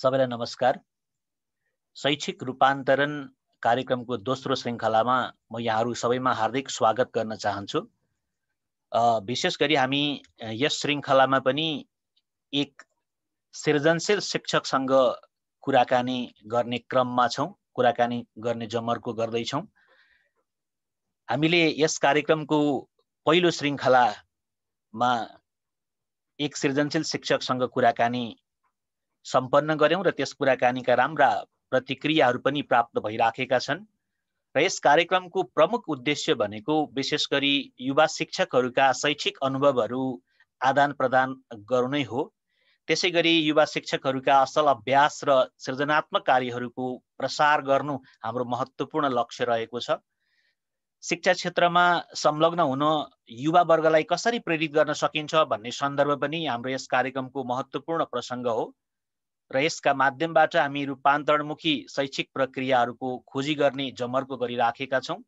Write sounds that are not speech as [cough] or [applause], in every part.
सबैलाई नमस्कार। शैक्षिक रूपान्तरण कार्यक्रमको दोस्रो श्रृङ्खलामा म यहाँहरू सबैमा हार्दिक स्वागत गर्न चाहन्छु। विशेष गरी हामी यस श्रृङ्खलामा पनि एक सृजनशील शिक्षकसँग कुराकानी गर्ने क्रममा छौँ कुराकानी गर्ने जमर्को गर्दैछौँ। हामीले यस कार्यक्रमको पहिलो श्रृङ्खलामा एक सृजनशील शिक्षकसँग कुराकानी सम्पन्न गऱ्यौँ र त्यस कुराकानीका राम्रा प्रतिक्रियाहरू पनि प्राप्त भइराखेका छन् र यस कार्यक्रमको प्रमुख उद्देश्य भनेको विशेष गरी युवा शिक्षकहरूका शैक्षिक अनुभवहरू आदान प्रदान गर्नु नै हो। त्यसै गरी युवा शिक्षकहरूका असल अभ्यास र सृजनात्मक कार्यहरूको प्रसार गर्नु हाम्रो महत्त्वपूर्ण लक्ष्य रहेको छ। शिक्षा क्षेत्रमा संलग्न हुन युवा वर्गलाई कसरी प्रेरित गर्न सकिन्छ भन्ने सन्दर्भ पनि हाम्रो यस कार्यक्रमको महत्त्वपूर्ण प्रसङ्ग हो। र यसका माध्यमबाट हामी रूपान्तरणमुखी शैक्षिक प्रक्रियाहरूको खोजी गर्ने जमर्को गरिराखेका छौँ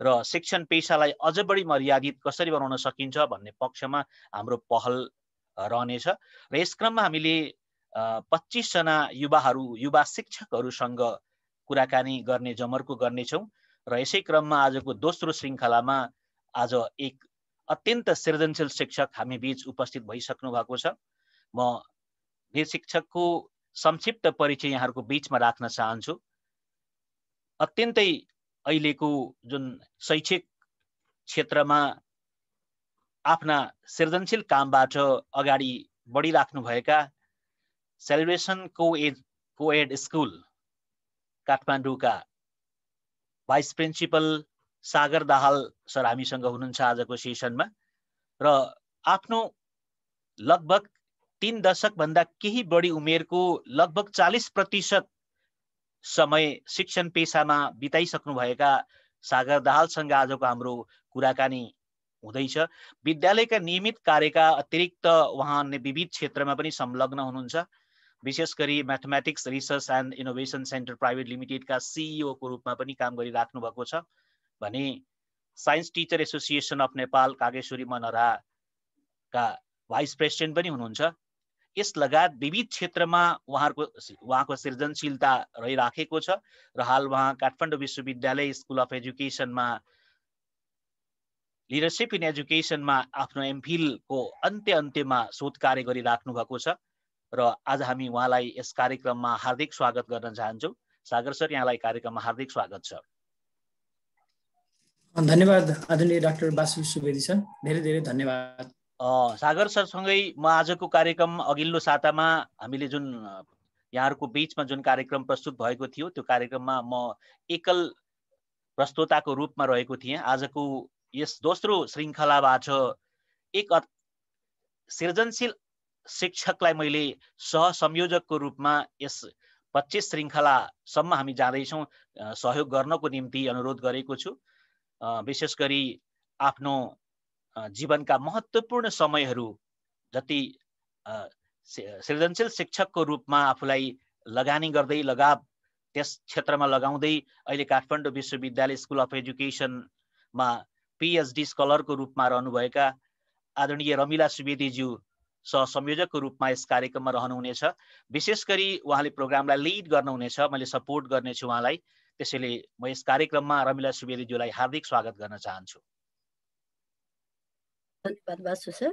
र शिक्षण पेसालाई अझ बढी मर्यादित कसरी बनाउन सकिन्छ भन्ने पक्षमा हाम्रो पहल रहनेछ र यस क्रममा हामीले पच्चिसजना युवाहरू युवा शिक्षकहरूसँग कुराकानी गर्ने जमर्को गर्नेछौँ र यसै क्रममा आजको दोस्रो श्रृङ्खलामा आज एक अत्यन्त सृजनशील शिक्षक हामी बिच उपस्थित भइसक्नु भएको छ। म शिक्षकको संक्षिप्त परिचय यहाँहरूको बिचमा राख्न चाहन्छु। अत्यन्तै अहिलेको जुन शैक्षिक क्षेत्रमा आफ्ना सृजनशील कामबाट अगाडि बढिराख्नुभएका celebration coed coed school काठमाडौँका vice principal Sagar Dahal sir हामीसँग हुनुहुन्छ आजको सेसनमा र आफ्नो लगभग तिन दशकभन्दा केही बढी उमेरको लगभग चालिस प्रतिशत समय शिक्षण पेसामा बिताइसक्नुभएका सागर दाहालसँग आजको हाम्रो कुराकानी हुँदैछ। विद्यालयका नियमित कार्यका अतिरिक्त उहाँ अन्य विविध क्षेत्रमा पनि संलग्न हुनुहुन्छ। विशेष गरी mathematics research and innovation centre private लिमिटेडका सिइओको रूपमा पनि काम गरिराख्नु भएको छ भने science teacher association of Nepal Kageshwari मनहराका vice president पनि हुनुहुन्छ। यस लगायत विविध क्षेत्रमा उहाँहरूको उहाँको सृजनशीलता रहिराखेको छ र हाल उहाँ काठमाडौँ विश्वविद्यालय स्कुल अफ एजुकेसनमा लिडरसिप इन एजुकेसनमा आफ्नो एमफिलको अन्त्य अन्त्यमा शोध कार्य गरिराख्नु भएको छ र आज हामी उहाँलाई यस कार्यक्रममा हार्दिक स्वागत गर्न चाहन्छौँ। सागर सर यहाँलाई कार्यक्रममा हार्दिक स्वागत छ। धन्यवाद आदरणीय डाक्टर बासु सुवेदी सर। धेरै धेरै धन्यवाद। सागर सरसँगै म आजको कार्यक्रम अघिल्लो सातामा हामीले जुन यहाँहरूको बिचमा जुन कार्यक्रम प्रस्तुत भएको थियो त्यो कार्यक्रममा म एकल प्रस्तोताको रूपमा रहेको थिएँ। आजको यस दोस्रो श्रृङ्खलाबाट एक सृजनशील शिक्षकलाई मैले सहसंयोजकको रूपमा यस पच्चिस श्रृङ्खलासम्म हामी जाँदैछौँ सहयोग गर्नको निम्ति अनुरोध गरेको छु। विशेष गरी आफ्नो जीवनका महत्त्वपूर्ण समयहरू जति सृजनशील शिक्षकको रूपमा आफूलाई लगानी गर्दै लगाव त्यस क्षेत्रमा लगाउँदै अहिले काठमाडौँ विश्वविद्यालय स्कुल अफ एजुकेसनमा पिएचडी स्कलरको रूपमा रहनुभएका आदरणीय रमिला सुवेदीज्यू सह संयोजकको रूपमा यस कार्यक्रममा रहनुहुनेछ। विशेष गरी उहाँले प्रोग्रामलाई लिड गर्नुहुनेछ मैले सपोर्ट गर्नेछु उहाँलाई। त्यसैले म यस कार्यक्रममा रमिला सुवेदीज्यूलाई हार्दिक स्वागत गर्न चाहन्छु। धन्यवाद बासु सर।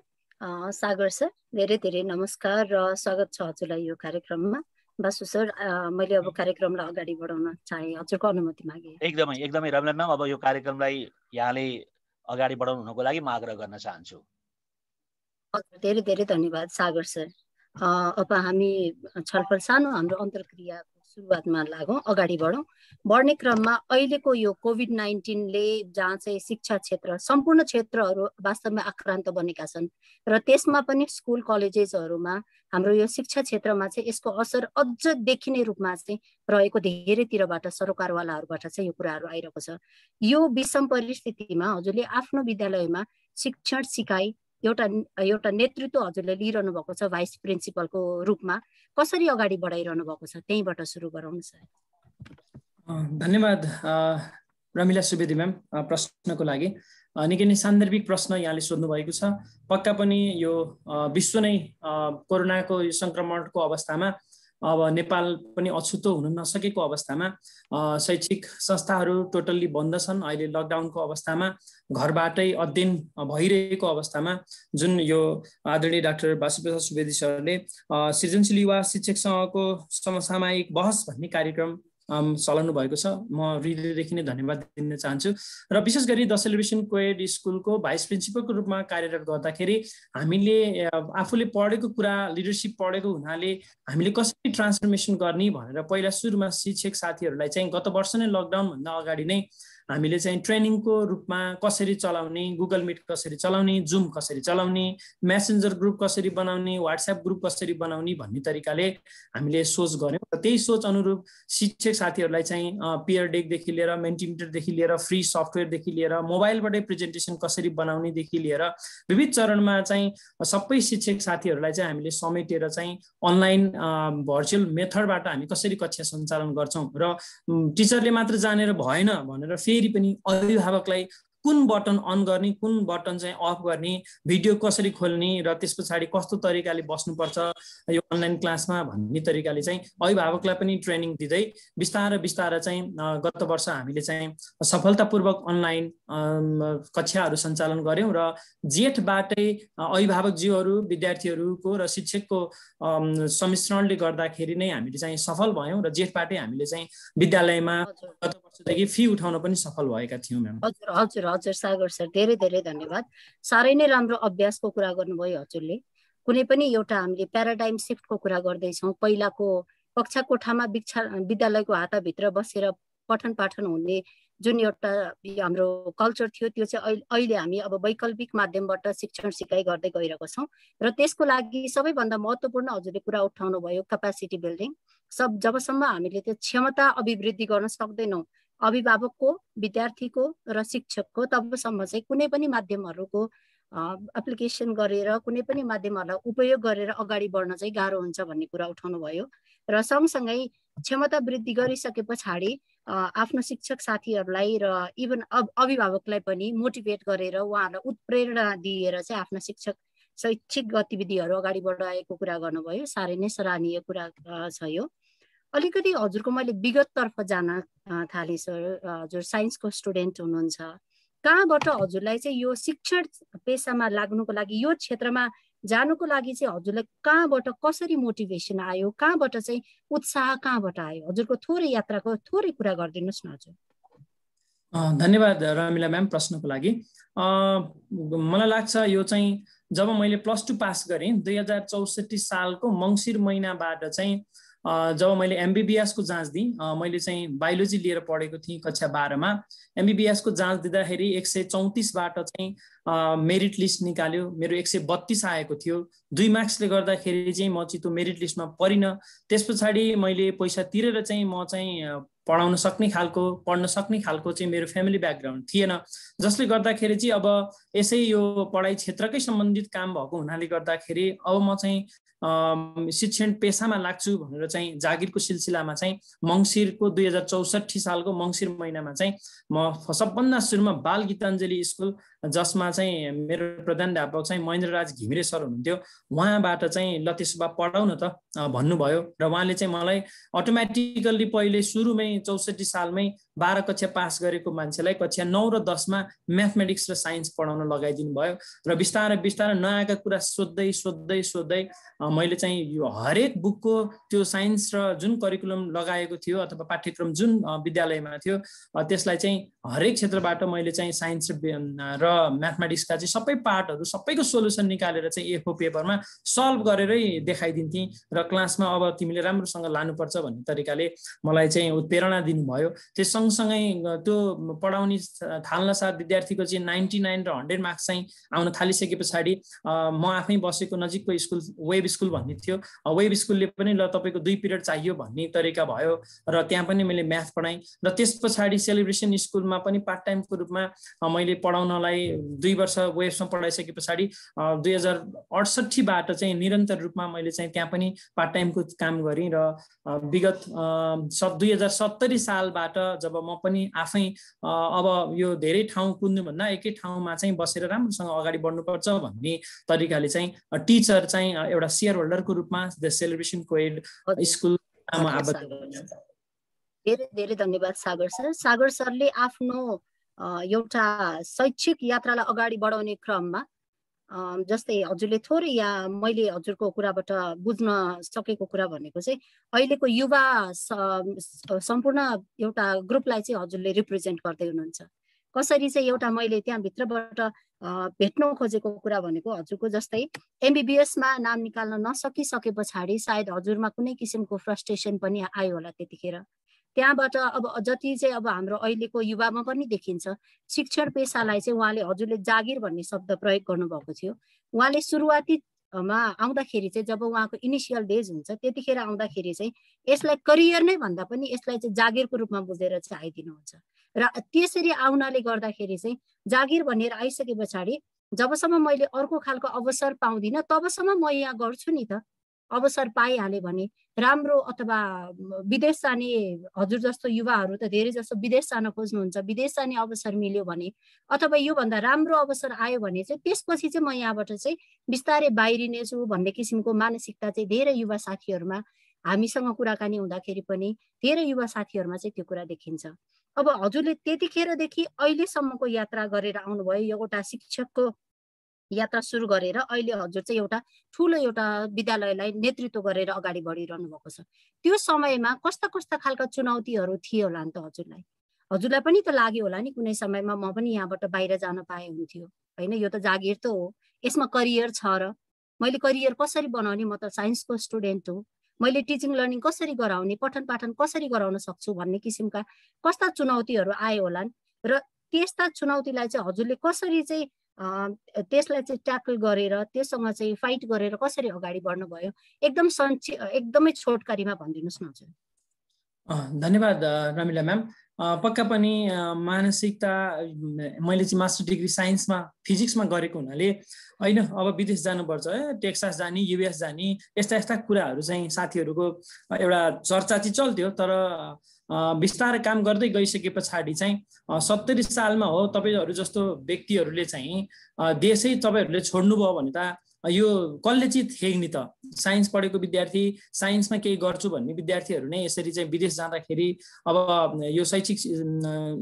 सागर सर धेरै धेरै नमस्कार र स्वागत छ हजुरलाई यो कार्यक्रममा। बासु सर मैले अब कार्यक्रमलाई अगाडि बढाउन चाहे हजुरको अनुमति मागे। एकदमै एकदमै रमला म्याम अब यो कार्यक्रमलाई यहाँले अगाडि बढाउनु हुनको लागि म आग्रह गर्न चाहन्छु। धेरै धेरै धन्यवाद सागर सर। अब हामी छलफल सानो हाम्रो अन्तर्क्रिया सुरुवातमा लागौँ अगाडि बढौँ। बढ्ने क्रममा अहिलेको यो कोभिड नाइन्टिनले जहाँ चाहिँ शिक्षा क्षेत्र सम्पूर्ण क्षेत्रहरू वास्तवमा आक्रान्त बनेका छन् र त्यसमा पनि स्कुल कलेजेसहरूमा हाम्रो यो शिक्षा क्षेत्रमा चाहिँ यसको असर अझ देखिने रूपमा चाहिँ रहेको धेरैतिरबाट सरकारवालाहरूबाट चाहिँ यो कुराहरू आइरहेको छ। यो विषम परिस्थितिमा हजुरले आफ्नो विद्यालयमा शिक्षण सिकाइ एउटा एउटा नेतृत्व हजुरले लिइरहनु भएको छ भाइस प्रिन्सिपलको रूपमा कसरी अगाडि बढाइरहनु भएको छ? त्यहीँबाट सुरु गराउनुहोस् धन्यवाद रमिला सुवेदी म्याम प्रश्नको लागि। निकै नै सान्दर्भिक प्रश्न यहाँले सोध्नु भएको छ। पक्का पनि यो विश्व नै कोरोनाको यो सङ्क्रमणको अवस्थामा अब नेपाल पनि अछुतो हुन नसकेको अवस्थामा शैक्षिक संस्थाहरू टोटल्ली बन्द छन्। अहिले लकडाउनको अवस्थामा घरबाटै अध्ययन भइरहेको अवस्थामा जुन यो आदरणीय डाक्टर वासुप्रसाद सुवेदी सरले सृजनशील युवा शिक्षकसँगको समसामयिक बहस भन्ने कार्यक्रम चलाउनु भएको छ। म हृदयदेखि नै धन्यवाद दिन चाहन्छु। र विशेष गरी द सेलिब्रेसन कोएड स्कुलको भाइस प्रिन्सिपलको रूपमा कार्यरत गर्दाखेरि हामीले आफूले पढेको कुरा लिडरसिप पढेको हुनाले हामीले कसरी ट्रान्सफर्मेसन गर्ने भनेर पहिला सुरुमा शिक्षक साथीहरूलाई चाहिँ गत वर्ष नै लकडाउनभन्दा अगाडि नै हामीले चाहिँ ट्रेनिङको रूपमा कसरी चलाउने गुगल मिट कसरी चलाउने जुम कसरी चलाउने मेसेन्जर ग्रुप कसरी बनाउने वाट्सएप ग्रुप कसरी बनाउने भन्ने तरिकाले हामीले सोच गऱ्यौँ। र त्यही सोच अनुरूप शिक्षक साथीहरूलाई चाहिँ पियर डेकदेखि लिएर मेन्टिमिटरदेखि लिएर फ्री सफ्टवेयरदेखि लिएर मोबाइलबाटै प्रेजेन्टेसन कसरी बनाउनेदेखि लिएर विविध चरणमा चाहिँ सबै शिक्षक साथीहरूलाई चाहिँ हामीले समेटेर चाहिँ अनलाइन भर्चुअल मेथडबाट हामी कसरी कक्षा सञ्चालन गर्छौँ र टिचरले मात्र जानेर भएन भनेर फेरि फेरि पनि अभिभावकलाई कुन बटन अन गर्ने कुन बटन चाहिँ अफ गर्ने भिडियो कसरी खोल्ने र त्यस पछाडि कस्तो तरिकाले बस्नुपर्छ यो अनलाइन क्लासमा भन्ने तरिकाले चाहिँ अभिभावकलाई पनि ट्रेनिङ दिँदै बिस्तारै बिस्तारै चाहिँ गत वर्ष हामीले चाहिँ सफलतापूर्वक अनलाइन कक्षाहरू सञ्चालन गऱ्यौँ र जेठबाटै अभिभावकज्यूहरू विद्यार्थीहरूको र शिक्षकको सम्मिश्रणले गर्दाखेरि नै हामीले चाहिँ सफल भयौँ र जेठबाटै हामीले चाहिँ विद्यालयमा गत वर्षदेखि फी उठाउन पनि सफल भएका थियौँ म्याम। हजुर हजुर हजुर सागर सर धेरै धेरै धन्यवाद। साह्रै नै राम्रो अभ्यासको कुरा गर्नुभयो हजुरले। कुनै पनि एउटा हामीले प्याराडाइम सिफ्टको कुरा गर्दैछौँ पहिलाको कक्षा कोठामा बिक्षा विद्यालयको हाताभित्र बसेर पठन पाठन हुने जुन एउटा हाम्रो कल्चर थियो त्यो चाहिँ अहिले हामी अब वैकल्पिक माध्यमबाट शिक्षण सिकाइ गर्दै गइरहेको छौँ। र त्यसको लागि सबैभन्दा महत्त्वपूर्ण हजुरले कुरा उठाउनु भयो क्यापासिटी बिल्डिङ सब जबसम्म हामीले त्यो क्षमता अभिवृद्धि गर्न सक्दैनौँ अभिभावकको विद्यार्थीको र शिक्षकको तबसम्म चाहिँ कुनै पनि माध्यमहरूको एप्लिकेसन गरेर कुनै पनि माध्यमहरूलाई उपयोग गरेर अगाडि बढ्न चाहिँ गाह्रो हुन्छ भन्ने कुरा उठाउनु भयो र सँगसँगै क्षमता वृद्धि गरिसके पछाडि आफ्नो शिक्षक साथीहरूलाई र इभन अभिभावकलाई पनि मोटिभेट गरेर उहाँहरूलाई उत्प्रेरणा दिएर चाहिँ आफ्ना शिक्षक शैक्षिक गतिविधिहरू अगाडि बढाएको कुरा गर्नुभयो। साह्रै नै सराहनीय कुरा छ यो। अलिकति हजुरको मैले विगततर्फ जान थालेँ सर हजुर साइन्सको स्टुडेन्ट हुनुहुन्छ। कहाँबाट हजुरलाई चाहिँ यो शिक्षण पेसामा लाग्नुको लागि यो क्षेत्रमा जानुको लागि चाहिँ हजुरलाई कहाँबाट कसरी मोटिभेसन आयो कहाँबाट चाहिँ उत्साह कहाँबाट आयो? हजुरको थोरै यात्राको थोरै कुरा गरिदिनुहोस् न हजुर। धन्यवाद रमिला म्याम प्रश्नको लागि। मलाई लाग्छ यो चाहिँ जब मैले प्लस टू पास गरेँ दुई हजार चौसठी सालको मङ्सिर महिनाबाट चाहिँ जब मैले एमबिबिएसको जाँच दिएँ मैले चाहिँ बायोलोजी लिएर पढेको थिएँ कक्षा बाह्रमा। एमबिबिएसको जाँच दिँदाखेरि एक सय चौतिसबाट चाहिँ मेरिट लिस्ट निकाल्यो। मेरो एक सय बत्तिस आएको थियो। दुई मार्क्सले गर्दाखेरि चाहिँ म चाहिँ त्यो मेरिट लिस्टमा परिनँ। त्यस पछाडि मैले पैसा तिरेर चाहिँ म चाहिँ पढाउन सक्ने खालको पढ्न सक्ने खालको चाहिँ मेरो फ्यामिली ब्याकग्राउन्ड थिएन। जसले गर्दाखेरि चाहिँ अब यसै यो पढाइ क्षेत्रकै सम्बन्धित काम भएको हुनाले गर्दाखेरि अब म चाहिँ शिक्षण पेसामा लाग्छु भनेर चाहिँ जागिरको सिलसिलामा चाहिँ मङ्सिरको दुई हजार चौसठी सालको मङ्सिर महिनामा चाहिँ म सबभन्दा सुरुमा बाल गीताञ्जली स्कुल जसमा चाहिँ मेरो प्रधानध्यापक चाहिँ महेन्द्रराज घिमिरे सर हुनुहुन्थ्यो। उहाँबाट चाहिँ ल त्यसो भए पढाउ न त भन्नुभयो र उहाँले चाहिँ मलाई अटोमेटिकल्ली पहिले सुरुमै चौसठी सालमै बाह्र कक्षा पास गरेको मान्छेलाई कक्षा नौ र दसमा म्याथमेटिक्स र साइन्स पढाउन लगाइदिनु भयो र बिस्तारै बिस्तारै नआएका कुरा सोध्दै सोध्दै सोध्दै मैले चाहिँ यो हरेक बुकको त्यो साइन्स र जुन करिकुलम लगाएको थियो अथवा पाठ्यक्रम जुन विद्यालयमा थियो त्यसलाई चाहिँ हरेक क्षेत्रबाट मैले चाहिँ साइन्स र म्याथमेटिक्सका चाहिँ सबै पार्टहरू सबैको सोल्युसन निकालेर चाहिँ एफओ पेपरमा सल्भ गरेरै देखाइदिन्थेँ र क्लासमा अब तिमीले राम्रोसँग लानुपर्छ भन्ने तरिकाले मलाई चाहिँ उत्प्रेरणा दिनुभयो। त्यस सँगसँगै त्यो पढाउने थाल्न साथ विद्यार्थीको चाहिँ नाइन्टी नाइन र हन्ड्रेड मार्क्स चाहिँ आउन थालिसके पछाडि म आफै बसेको नजिकको स्कुल वेब स्कुल भन्ने थियो। वेब स्कुलले पनि ल तपाईँको दुई पिरियड चाहियो भन्ने तरिका भयो र त्यहाँ पनि मैले म्याथ पढाएँ। र त्यस पछाडि सेलिब्रेसन स्कुलमा पनि पार्ट टाइमको रूपमा मैले पढाउनलाई दुई वर्ष वेबसम्म पढाइसके पछाडि दुई हजार अडसट्ठीबाट चाहिँ निरन्तर रूपमा मैले चाहिँ त्यहाँ पनि पार्ट टाइमको काम गरेँ र विगत स दुई हजार सत्तरी सालबाट जब म पनि आफै अब यो धेरै ठाउँ कुद्नुभन्दा एकै ठाउँमा चाहिँ बसेर राम्रोसँग अगाडि बढ्नुपर्छ भन्ने तरिकाले चाहिँ टिचर चाहिँ एउटा सेयर होल्डरको रूपमा द सेलिब्रेसन स्कुलमा आबद्ध धेरै धेरै धन्यवाद सागर सर सागर सरले आफ्नो एउटा शैक्षिक यात्रालाई अगाडि बढाउने क्रममा जस्तै हजुरले थोरै या मैले हजुरको कुराबाट बुझ्न सकेको कुरा भनेको चाहिँ अहिलेको युवा सम्पूर्ण एउटा ग्रुपलाई चाहिँ हजुरले रिप्रेजेन्ट गर्दै हुनुहुन्छ कसरी चाहिँ एउटा मैले त्यहाँभित्रबाट भेट्न खोजेको कुरा भनेको हजुरको जस्तै एमबिबिएसमा नाम निकाल्न नसकिसके पछाडि सायद हजुरमा कुनै किसिमको फ्रस्ट्रेसन पनि आयो होला त्यतिखेर। त्यहाँबाट अब जति चाहिँ अब हाम्रो अहिलेको युवामा पनि देखिन्छ शिक्षण पेसालाई चाहिँ उहाँले हजुरले जागिर भन्ने शब्द प्रयोग गर्नुभएको थियो। उहाँले सुरुवाती मा आउँदाखेरि चाहिँ जब उहाँको इनिसियल डेज हुन्छ त्यतिखेर आउँदाखेरि चाहिँ यसलाई करियर नै भन्दा पनि यसलाई चाहिँ जागिरको रूपमा बुझेर चाहिँ आइदिनुहुन्छ। र त्यसरी आउनाले गर्दाखेरि चाहिँ जागिर भनेर आइसके पछाडि जबसम्म मैले अर्को खालको अवसर पाउँदिनँ तबसम्म म यहाँ गर्छु नि त। अवसर पाइहाले भने राम्रो अथवा विदेश जाने हजुर जस्तो युवाहरू त धेरै जस्तो विदेश जान खोज्नुहुन्छ विदेश जाने अवसर मिल्यो भने अथवा योभन्दा राम्रो अवसर आयो भने चाहिँ त्यसपछि चाहिँ म यहाँबाट चाहिँ बिस्तारै बाहिरिनेछु भन्ने किसिमको मानसिकता चाहिँ धेरै युवा साथीहरूमा हामीसँग कुराकानी हुँदाखेरि पनि धेरै युवा साथीहरूमा चाहिँ त्यो कुरा देखिन्छ। अब हजुरले त्यतिखेरदेखि अहिलेसम्मको यात्रा गरेर आउनुभयो एउटा शिक्षकको यात्रा सुरु गरेर अहिले हजुर चाहिँ एउटा ठुलो एउटा विद्यालयलाई नेतृत्व गरेर अगाडि बढिरहनु भएको छ। त्यो समयमा कस्ता कस्ता खालका चुनौतीहरू थियो होला नि त हजुरलाई? हजुरलाई पनि त लाग्यो होला नि कुनै समयमा म पनि यहाँबाट बाहिर जान पाए हुन्थ्यो। होइन यो त जागिर त हो। यसमा करियर छ र मैले करियर कसरी बनाउने म त साइन्सको स्टुडेन्ट हो। मैले टिचिङ लर्निङ कसरी गराउने पठन पाठन कसरी गराउन सक्छु भन्ने किसिमका कस्ता चुनौतीहरू आयो होला र त्यस्ता चुनौतीलाई चाहिँ हजुरले कसरी चाहिँ त्यसलाई चाहिँ ट्याकल गरेर त्योसँग चाहिँ फाइट गरेर कसरी अगाडि बढ्नुभयो? एकदम सन्चि एकदमै छोटकारीमा भनिदिनुहोस् न हजुर। धन्यवाद रमिला म्याम। पक्का पनि मानसिकता मैले चाहिँ मास्टर डिग्री साइन्समा फिजिक्समा गरेको हुनाले होइन अब विदेश जानुपर्छ है टेक्सास जाने युएस जाने यस्ता यस्ता कुराहरू चाहिँ साथीहरूको एउटा चर्चा चाहिँ चल्थ्यो तर बिस्तारै काम गर्दै गइसके पछाडि चाहिँ सत्तरी सालमा हो तपाईँहरू जस्तो व्यक्तिहरूले चाहिँ देशै तपाईँहरूले छोड्नुभयो भने त यो कसले चाहिँ थिए नि त? साइन्स पढेको विद्यार्थी साइन्समा केही गर्छु भन्ने विद्यार्थीहरू नै यसरी चाहिँ विदेश जाँदाखेरि अब यो शैक्षिक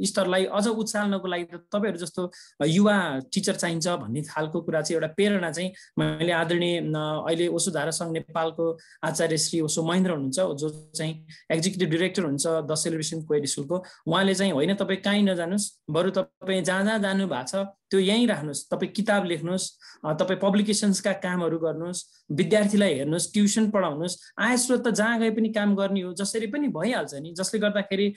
स्तरलाई अझ उचाल्नको लागि त तपाईँहरू जस्तो युवा टिचर चाहिन्छ भन्ने खालको कुरा चाहिँ एउटा प्रेरणा चाहिँ मैले आदरणीय अहिले वसुधारा सङ्घ नेपालको आचार्य श्री ओसो महेन्द्र हुनुहुन्छ जो चाहिँ एक्जिक्युटिभ डिरेक्टर हुन्छ द सेलिब्रेसन कोएड स्कुलको। उहाँले चाहिँ होइन तपाईँ कहीँ नजानुहोस् बरु तपाईँ जहाँ जहाँ जानु भएको छ त्यो यहीँ राख्नुहोस्। तपाईँ किताब लेख्नुहोस् तपाईँ पब्लिकेसन्सका कामहरू गर्नुहोस् विद्यार्थीलाई हेर्नुहोस् ट्युसन पढाउनुहोस् आय स्रोत त जहाँ गए पनि काम गर्ने हो जसरी पनि भइहाल्छ नि जसले गर्दाखेरि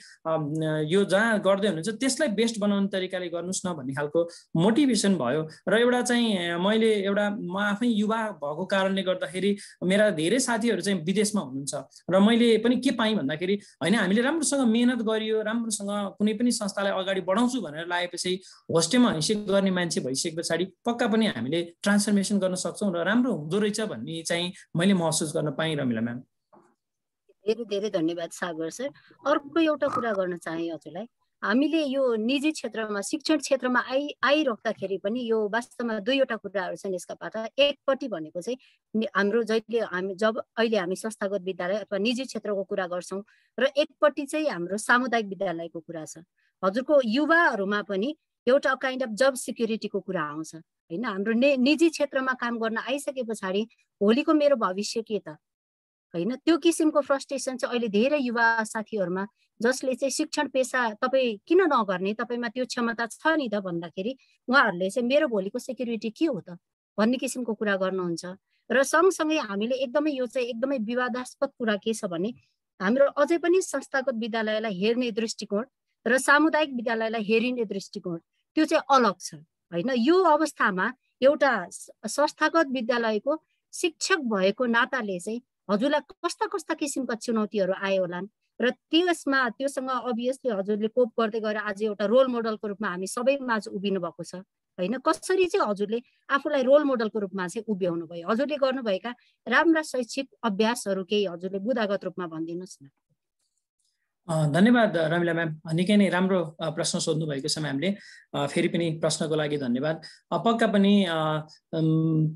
यो जहाँ गर्दै हुनुहुन्छ त्यसलाई बेस्ट बनाउने तरिकाले गर्नुहोस् न भन्ने खालको मोटिभेसन भयो। र एउटा चाहिँ मैले एउटा म आफै युवा भएको कारणले गर्दाखेरि मेरा धेरै साथीहरू चाहिँ विदेशमा हुनुहुन्छ। र मैले पनि के पाएँ भन्दाखेरि होइन हामीले राम्रोसँग मेहनत गरियो राम्रोसँग कुनै पनि संस्थालाई अगाडि बढाउँछु भनेर लागेपछि होस्टेलमा हैसियत गर्ने मान्छे भइसके पछाडि पक्का पनि हामीले ट्रान्सफर्मेसन गर्न सक्छौँ र राम्रो हुँदो रहेछ भन्ने चाहिँ मैले महसुस गर्न पाएँ रमिला म्याम। धेरै धेरै धन्यवाद सागर सर। अर्को एउटा कुरा गर्न चाहे हजुरलाई। हामीले यो निजी क्षेत्रमा शिक्षण क्षेत्रमा आइ आइराख्दाखेरि पनि यो वास्तवमा दुईवटा कुराहरू छन् यसका पाठ एकपट्टि भनेको चाहिँ हाम्रो जहिले हामी जब अहिले हामी संस्थागत विद्यालय अथवा निजी क्षेत्रको कुरा गर्छौँ र एकपट्टि चाहिँ हाम्रो सामुदायिक विद्यालयको कुरा छ। हजुरको युवाहरूमा पनि एउटा काइन्ड अफ जब सिक्युरिटीको कुरा आउँछ। होइन? हाम्रो ने निजी क्षेत्रमा काम गर्न आइसके पछाडि भोलिको मेरो भविष्य के त? होइन? त्यो किसिमको फ्रस्ट्रेसन चाहिँ अहिले धेरै युवा साथीहरूमा जसले चाहिँ शिक्षण पेसा तपाईँ किन नगर्ने? तपाईँमा त्यो क्षमता छ नि त भन्दाखेरि उहाँहरूले चाहिँ मेरो भोलिको सेक्युरिटी के हो त? भन्ने किसिमको कुरा गर्नुहुन्छ। र सँगसँगै हामीले एकदमै यो चाहिँ एकदमै विवादास्पद कुरा के छ भने हाम्रो अझै पनि संस्थागत विद्यालयलाई हेर्ने दृष्टिकोण र सामुदायिक विद्यालयलाई हेरिने दृष्टिकोण। त्यो चाहिँ अलग छ। होइन यो अवस्थामा एउटा संस्थागत विद्यालयको शिक्षक भएको नाताले चाहिँ हजुरलाई कस्ता कस्ता किसिमका चुनौतीहरू आयो होलान् र त्यसमा त्योसँग अभियसली हजुरले कोप गर्दै गएर आज एउटा रोल मोडलको रूपमा हामी सबै माझ उभिनु भएको छ। होइन कसरी चाहिँ हजुरले आफूलाई रोल मोडलको रूपमा चाहिँ उभ्याउनु भयो? हजुरले गर्नुभएका राम्रा शैक्षिक अभ्यासहरू केही हजुरले बुदागत रूपमा भनिदिनुहोस् न। धन्यवाद रमिला म्याम। निकै नै राम्रो प्रश्न सोध्नु भएको छ म्यामले। फेरि पनि प्रश्नको लागि धन्यवाद। पक्का पनि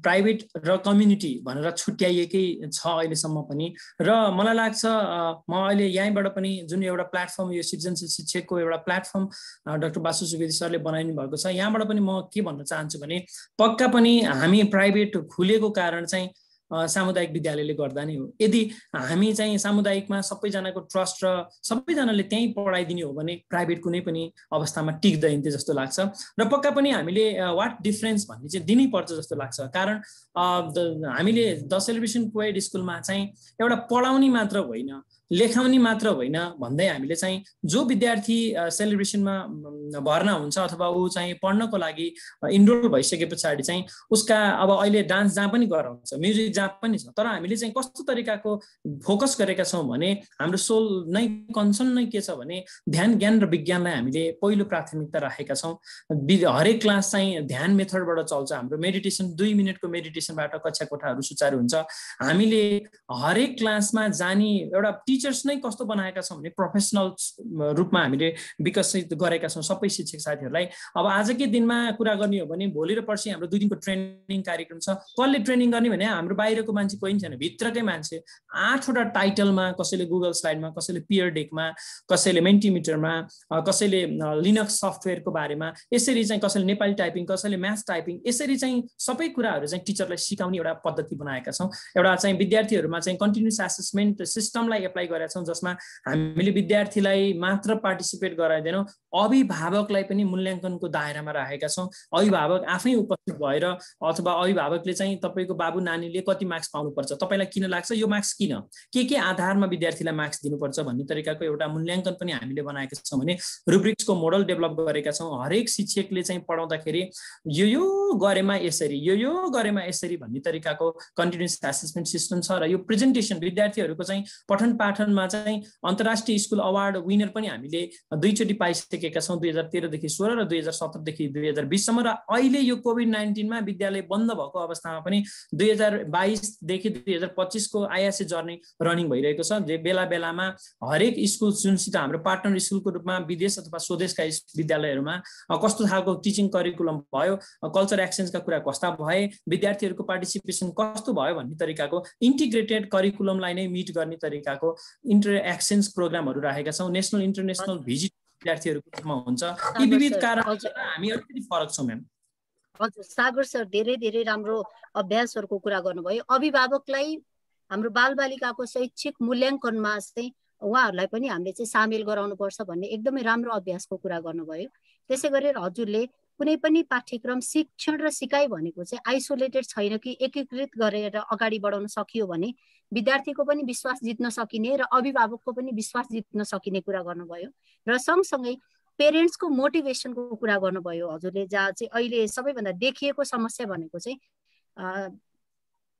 प्राइभेट र कम्युनिटी भनेर छुट्याइएकै छ अहिलेसम्म पनि। र मलाई लाग्छ म अहिले यहीँबाट पनि जुन एउटा प्लेटफर्म यो सिटिजनसिप शिक्षकको एउटा प्लेटफर्म डाक्टर बासु सुवेदी सरले बनाइनु भएको छ यहाँबाट पनि म के भन्न चाहन्छु भने पक्का पनि हामी प्राइभेट खुलेको कारण चाहिँ सामुदायिक विद्यालयले गर्दा नै हो। यदि हामी चाहिँ सामुदायिकमा सबैजनाको ट्रस्ट र सबैजनाले त्यहीँ पढाइदिने हो भने प्राइभेट कुनै पनि अवस्थामा टिक्दैन थियो जस्तो लाग्छ। र पक्का पनि हामीले वाट डिफरेन्स भन्ने चाहिँ दिनै पर्छ जस्तो लाग्छ। कारण हामीले द सेलिब्रेसन कोएड स्कुलमा चाहिँ एउटा पढाउने मात्र होइन। लेखाउने मात्र होइन भन्दै हामीले चाहिँ जो विद्यार्थी सेलिब्रेसनमा भर्ना हुन्छ अथवा ऊ चाहिँ पढ्नको लागि इनरोल भइसके पछाडि चाहिँ उसका अब अहिले डान्स जहाँ पनि गराउँछ म्युजिक जहाँ पनि छ तर हामीले चाहिँ कस्तो तरिकाको फोकस गरेका छौँ भने हाम्रो सोल नै कन्सर्न नै के छ भने ध्यान ज्ञान र विज्ञानलाई हामीले पहिलो प्राथमिकता राखेका छौँ। हरेक क्लास चाहिँ ध्यान मेथडबाट चल्छ हाम्रो मेडिटेसन दुई मिनटको मेडिटेसनबाट कक्षा कोठाहरू सुचारू हुन्छ। हामीले हरेक क्लासमा जाने एउटा टिचर्स नै कस्तो बनाएका छौँ भने प्रोफेसनल रूपमा हामीले विकसित गरेका छौँ। सबै शिक्षक साथीहरूलाई अब आजकै दिनमा कुरा गर्ने हो भने भोलि र पर्सि हाम्रो दुई दिनको ट्रेनिङ कार्यक्रम छ। कसले ट्रेनिङ गर्ने भने हाम्रो बाहिरको मान्छे कोही छैन भित्रकै मान्छे। आठवटा टाइटलमा कसैले गुगल स्लाइडमा कसैले पियर डेकमा कसैले मेन्टिमिटरमा कसैले लिनक्स सफ्टवेयरको बारेमा यसरी चाहिँ कसैले नेपाली टाइपिङ कसैले म्याथ टाइपिङ यसरी चाहिँ सबै कुराहरू चाहिँ टिचरलाई सिकाउने एउटा पद्धति बनाएका छौँ। एउटा चाहिँ विद्यार्थीहरूमा चाहिँ कन्टिन्युस एसेसमेन्ट सिस्टमलाई एप्लाई गरेका छौँ जसमा हामीले विद्यार्थीलाई मात्र पार्टिसिपेट गराइदिएनौँ अभिभावकलाई पनि मूल्याङ्कनको दायरामा राखेका छौँ। अभिभावक आफै उपस्थित भएर अथवा अभिभावकले चाहिँ तपाईँको बाबु नानीले कति मार्क्स पाउनुपर्छ तपाईँलाई किन लाग्छ यो मार्क्स किन? के के आधारमा विद्यार्थीलाई मार्क्स दिनुपर्छ भन्ने तरिकाको एउटा मूल्याङ्कन पनि हामीले बनाएका छौँ भने रुब्रिक्सको मोडल डेभलप गरेका छौँ। हरेक शिक्षकले चाहिँ पढाउँदाखेरि यो यो गरेमा यसरी यो यो गरेमा यसरी भन्ने तरिकाको कन्टिन्युस एसेसमेन्ट सिस्टम छ र यो प्रेजेन्टेसन विद्यार्थीहरूको चाहिँ पठन पाठनमा चाहिँ अन्तर्राष्ट्रिय स्कुल अवार्ड विनर पनि हामीले दुईचोटि पाइसकेका छौँ दुई हजार तेह्रदेखि सोह्र र दुई हजार सत्रदेखि दुई हजार बिससम्म र अहिले यो कोभिड नाइन्टिनमा विद्यालय बन्द भएको अवस्थामा पनि दुई हजार बाइसदेखि दुई हजार पच्चिसको आइएसए जर्नी रनिङ भइरहेको छ। जे बेला बेलामा हरेक स्कुल जुनसित हाम्रो पार्टनर स्कुलको रूपमा विदेश अथवा स्वदेशका विद्यालयहरूमा कस्तो खालको टिचिङ करिकुलम भयो कल्चर एक्सचेन्जका कुरा कस्ता भए विद्यार्थीहरूको पार्टिसिपेसन कस्तो भयो भन्ने तरिकाको इन्टिग्रेटेड करिकुलमलाई नै मिट गर्ने तरिकाको इन्टर एक्सचेन्ज प्रोग्रामहरू राखेका छौँ। नेसनल इन्टरनेसनल भिजिट विद्यार्थीहरूको हुन्छ। यी विविध कारण हामी अलिकति फरक छौँ म्याम। हजुर सागर सर धेरै धेरै राम्रो अभ्यासहरूको कुरा गर्नुभयो। अभिभावकलाई हाम्रो बालबालिकाको शैक्षिक मूल्याङ्कनमा चाहिँ उहाँहरूलाई पनि हामीले चाहिँ सामेल गराउनुपर्छ भन्ने एकदमै राम्रो अभ्यासको कुरा गर्नुभयो। त्यसै गरेर हजुरले कुनै पनि पाठ्यक्रम शिक्षण र सिकाइ भनेको चाहिँ आइसोलेटेड छैन कि एकीकृत गरेर अगाडि बढाउन सकियो भने विद्यार्थीको पनि विश्वास जित्न सकिने र अभिभावकको पनि विश्वास जित्न सकिने कुरा गर्नुभयो। र सँगसँगै पेरेन्ट्सको मोटिभेसनको कुरा गर्नुभयो हजुरले जहाँ चाहिँ अहिले सबैभन्दा देखिएको समस्या भनेको चाहिँ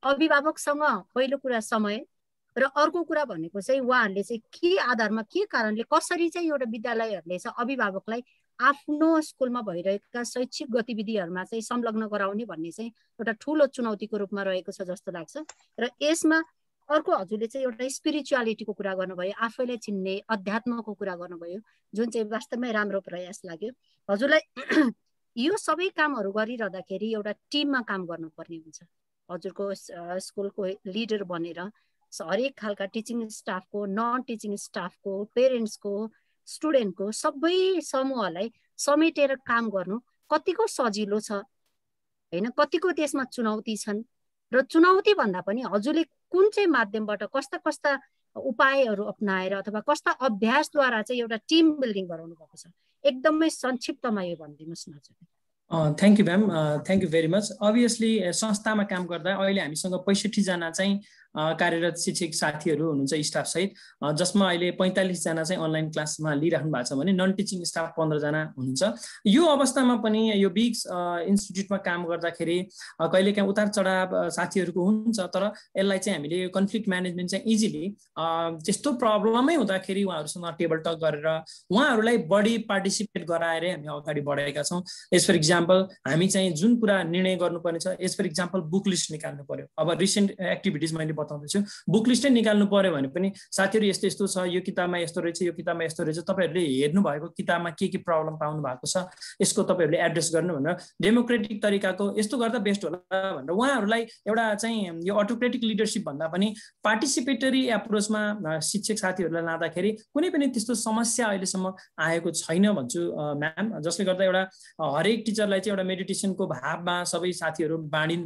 अभिभावकसँग पहिलो कुरा समय र अर्को कुरा भनेको चाहिँ उहाँहरूले चाहिँ के आधारमा के कारणले कसरी चाहिँ एउटा विद्यालयहरूले चाहिँ अभिभावकलाई आफ्नो स्कुलमा भइरहेका शैक्षिक गतिविधिहरूमा चाहिँ संलग्न गराउने भन्ने चाहिँ एउटा ठुलो चुनौतीको रूपमा रहेको छ जस्तो लाग्छ। र यसमा अर्को हजुरले चाहिँ एउटा स्पिरिचुअलिटीको कुरा गर्नुभयो आफैलाई चिन्ने अध्यात्मको कुरा गर्नुभयो जुन चाहिँ वास्तवमै राम्रो प्रयास लाग्यो। हजुरलाई [clears throat] यो सबै कामहरू गरिरहँदाखेरि एउटा टिममा काम गर्नुपर्ने हुन्छ। हजुरको स्कुलको लिडर बनेर हरेक खालका टिचिङ स्टाफको नन टिचिङ स्टाफको पेरेन्ट्सको स्टुडेन्टको सबै समूहलाई समेटेर काम गर्नु कतिको सजिलो छ? होइन कतिको त्यसमा चुनौती छन्? र चुनौती भन्दा पनि हजुरले कुन चाहिँ माध्यमबाट कस्ता कस्ता उपायहरू अप्नाएर अथवा कस्ता अभ्यासद्वारा चाहिँ एउटा टिम बिल्डिङ गराउनु भएको छ? एकदमै संक्षिप्तमा यो भनिदिनुहोस् न thank you ma'am thank you very much obviously संस्थामा काम गर्दा अहिले हामीसँग पैँसठीजना चाहिँ कार्यरत शिक्षक साथीहरू हुनुहुन्छ स्टाफसहित जसमा अहिले पैँतालिसजना चाहिँ अनलाइन क्लासमा लिइराख्नु भएको छ भने नन टिचिङ स्टाफ पन्ध्रजना हुनुहुन्छ। यो अवस्थामा पनि यो बिग्स इन्स्टिच्युटमा काम गर्दाखेरि कहिलेकाहीँ उतार चढाव साथीहरूको हुन्छ तर यसलाई चाहिँ हामीले कन्फ्लिक्ट म्यानेजमेन्ट चाहिँ इजिली त्यस्तो प्रब्लमै हुँदाखेरि उहाँहरूसँग टेबल टक गरेर उहाँहरूलाई बढी पार्टिसिपेट गराएरै हामी अगाडि बढाएका छौँ। एज फर इक्जाम्पल हामी चाहिँ जुन कुरा निर्णय गर्नुपर्ने छ as for example book list निकाल्नु पर्यो। अब रिसेन्ट एक्टिभिटिज मैले बताउँदैछु। बुक लिस्टै निकाल्नु पऱ्यो भने पनि साथीहरू यस्तो यस्तो छ यो किताबमा यस्तो रहेछ यो किताबमा यस्तो रहेछ तपाईँहरूले हेर्नु भएको किताबमा के के प्रब्लम पाउनु भएको छ यसको तपाईँहरूले एड्रेस गर्नु भनेर डेमोक्रेटिक तरिकाको यस्तो गर्दा बेस्ट होला भनेर उहाँहरूलाई एउटा चाहिँ यो अटोक्रेटिक लिडरसिप भन्दा पनि पार्टिसिपेटरी एप्रोचमा शिक्षक साथीहरूलाई लाँदाखेरि कुनै पनि त्यस्तो समस्या अहिलेसम्म आएको छैन भन्छु म्याम जसले गर्दा एउटा हरेक टिचरलाई चाहिँ एउटा मेडिटेसनको भावमा सबै साथीहरू बाँडि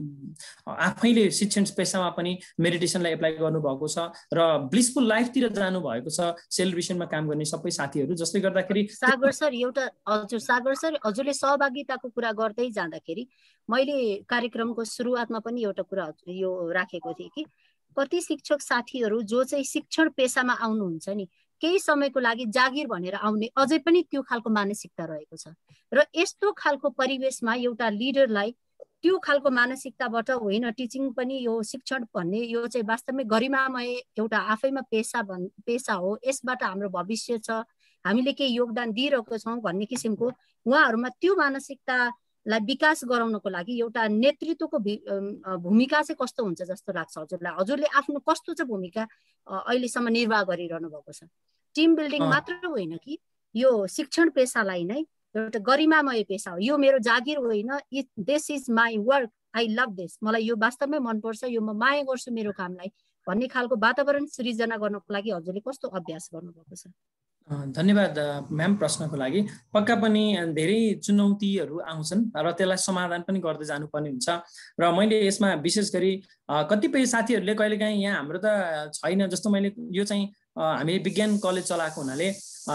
आफैले शिक्षण पेसामा पनि मेडिटेसनलाई एप्लाई गर्नुभएको छ र ब्लिसफुल लाइफतिर जानुभएको छ सेलिब्रेसनमा काम गर्ने सबै साथीहरू जसले गर्दाखेरि सागर सर एउटा हजुर सागर सर हजुरले सहभागिताको कुरा गर्दै जाँदाखेरि मैले कार्यक्रमको सुरुवातमा पनि एउटा कुरा यो राखेको थिएँ कि कति शिक्षक साथीहरू जो चाहिँ शिक्षण पेसामा आउनुहुन्छ नि केही समयको लागि जागिर भनेर आउने अझै पनि त्यो खालको मानसिकता रहेको छ। र यस्तो खालको परिवेशमा एउटा लिडरलाई त्यो खालको मानसिकताबाट होइन टिचिङ पनि यो शिक्षण भन्ने यो चाहिँ वास्तवमै गरिमामय एउटा आफैमा पेसा भन् पेसा हो। यसबाट हाम्रो भविष्य छ। हामीले केही योगदान दिइरहेको छौँ भन्ने किसिमको उहाँहरूमा त्यो मानसिकतालाई विकास गराउनको लागि एउटा नेतृत्वको भूमिका चाहिँ कस्तो हुन्छ जस्तो लाग्छ हजुरलाई? हजुरले आफ्नो कस्तो चाहिँ भूमिका अहिलेसम्म निर्वाह गरिरहनु भएको छ? टिम बिल्डिङ मात्र होइन कि यो शिक्षण पेसालाई नै एउटा गरिमामय पेसा हो। यो मेरो जागिर होइन। This is my work I love this मलाई यो वास्तवमै मनपर्छ। यो म माया गर्छु मेरो कामलाई भन्ने खालको वातावरण सृजना गर्नको लागि हजुरले कस्तो अभ्यास गर्नुभएको छ? धन्यवाद म्याम प्रश्नको लागि। पक्का पनि धेरै चुनौतीहरू आउँछन् र त्यसलाई समाधान पनि गर्दै जानुपर्ने हुन्छ। र मैले यसमा विशेष गरी कतिपय साथीहरूले कहिलेकाहीँ यहाँ हाम्रो त छैन जस्तो मैले यो चाहिँ हामी विज्ञान कलेज चलाएको हुनाले